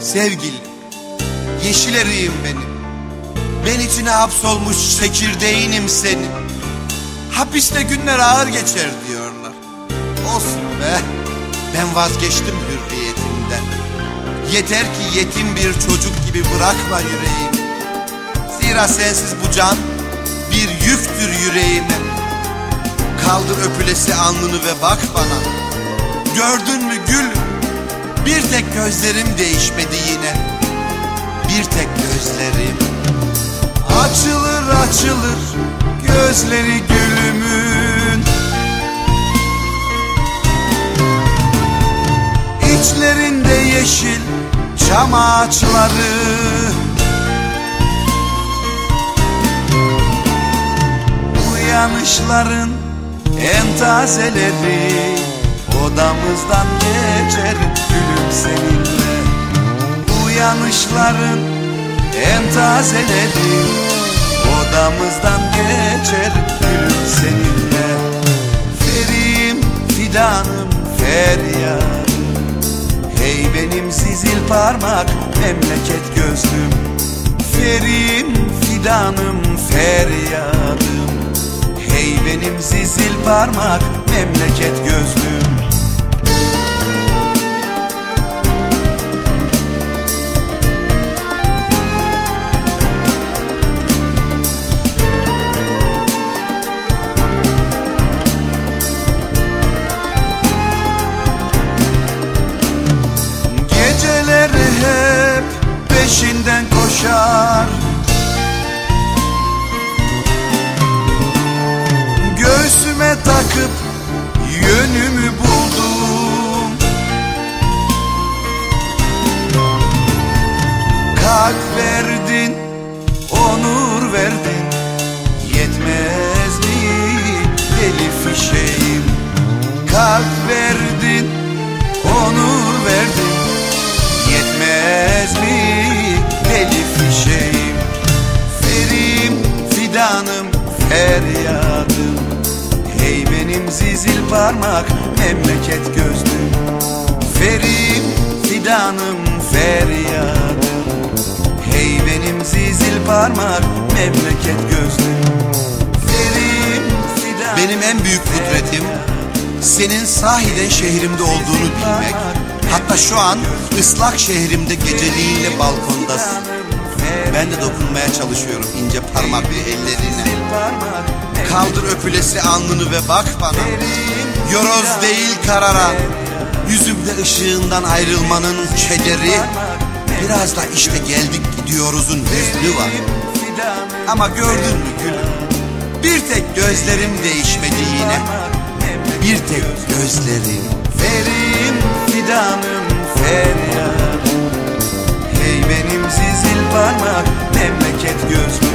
Sevgili, yeşil eriğim benim. Ben içine hapsolmuş çekirdeğinim senin. Hapiste günler ağır geçer diyorlar. Olsun be, ben vazgeçtim hürriyetimden. Yeter ki yetim bir çocuk gibi bırakma yüreğimi. Zira sensiz bu can bir yüktür yüreğime. Kaldır öpülesi alnını ve bak bana. Gördün mü gül? Bir tek gözlerim değişmedi yine. Bir tek gözlerim. Açılır açılır gözleri gülümün İçlerinde yeşil çam ağaçları Uyanışların en tazeleri Odamızdan geçer gülüm seninle. Uyanışların en tazeleri Odamızdan geçer gülüm seninle. Ferim fidanım feryadım Hey benim zizil parmak memleket gözlüm. Ferim fidanım feryadım. Hey benim zizil parmak memleket gözlüm verdin, onur verdin. Yetmez mi deli fişeğim? Ferim fidanım feryadım. Hey benim zizil parmak memleket gözlüm. Ferim fidanım feryadım. Hey benim zizil parmak memleket gözlüm. Ferim fidanım Benim en büyük kudretim senin sahiden şehrimde olduğunu bilmek. Hatta şu an ıslak şehrimde geceliğinle balkondasın. Ben de dokunmaya çalışıyorum ince parmaklı ellerine. Kaldır öpülesi alnını ve bak bana. Yoroz değil karara. Yüzümde ışığından ayrılmanın kederi. Biraz da işte geldik gidiyoruzun hüznü var. Ama gördün mü gülüm? Bir tek gözlerim değişmedi yine bir tek gözlerin Ferim fidanım feryat. Hey benim zizil parmak memleket göz